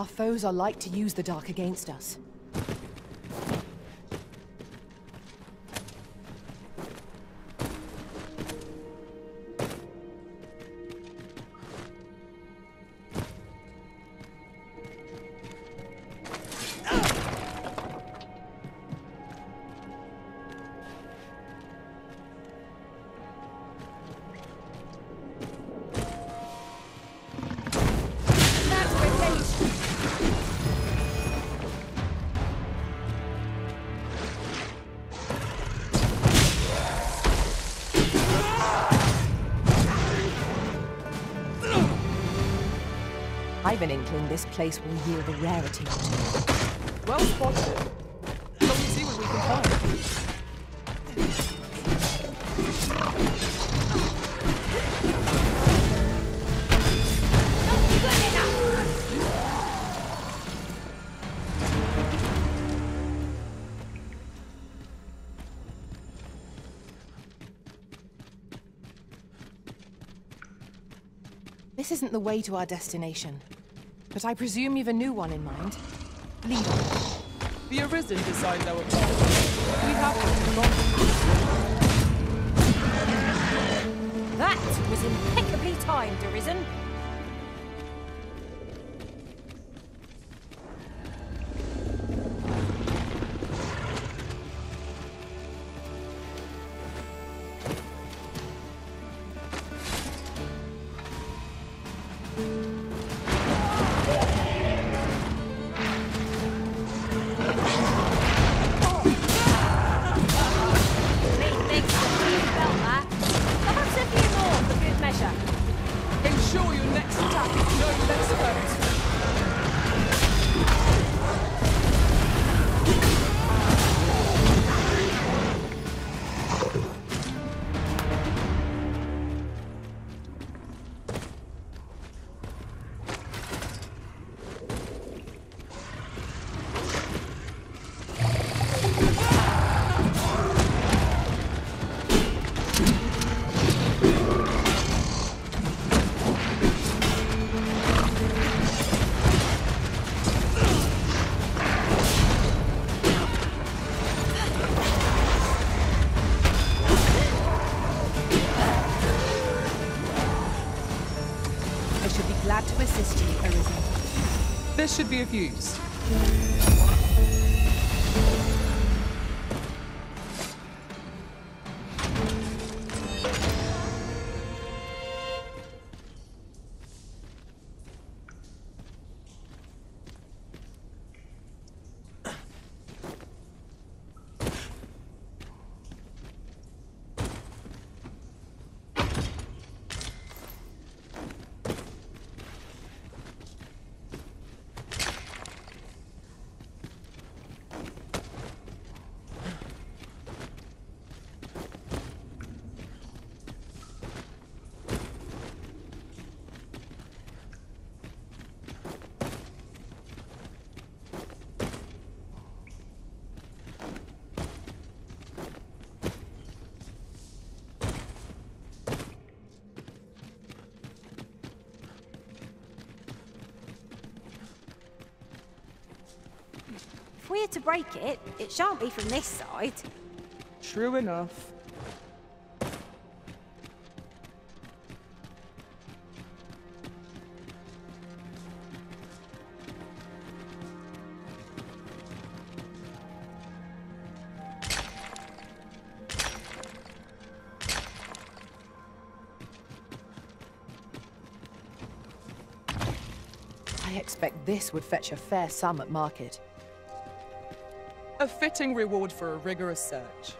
Our foes are like to use the dark against us. I've an inkling this place will yield a rarity or two. Well spotted. Shall we see what we can find? Not good enough. This isn't the way to our destination. But I presume you've a new one in mind. Lead on. The Arisen designed our path. We have we want. That was impeccably timed, Arisen. This should be of use. To break it, it shan't be from this side. True enough. I expect this would fetch a fair sum at market. A fitting reward for a rigorous search.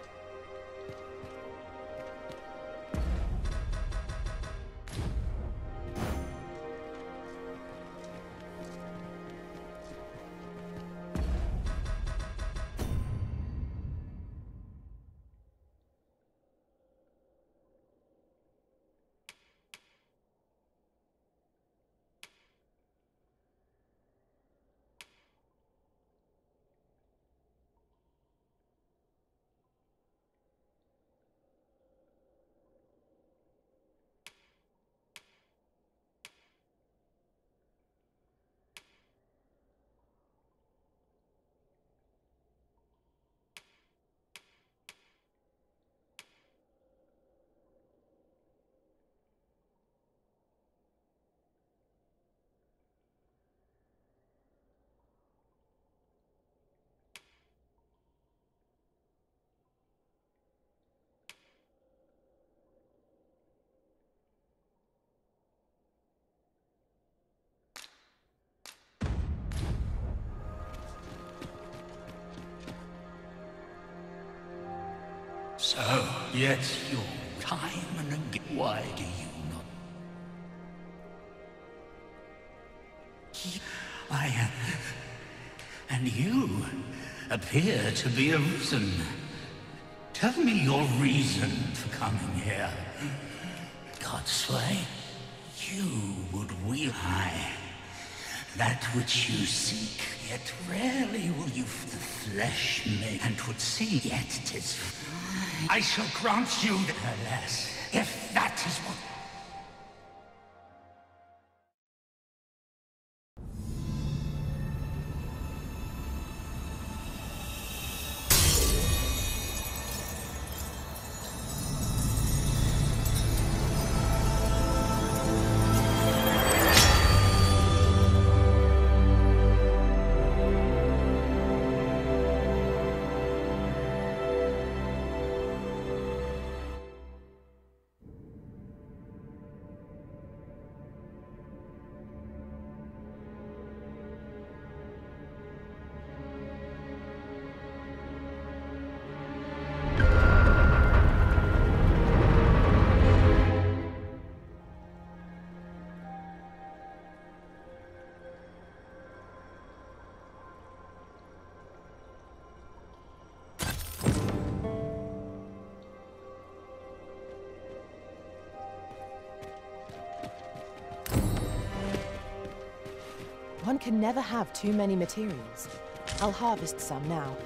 So, yet your time and again. Why do you not? I am. And you appear to be arisen. Tell me your reason for coming here. Godsway, you would wield I. That which you seek, yet rarely will you the flesh make, and would see, yet 'tis. I shall grant you, alas, if that is what can never have too many materials. I'll harvest some now.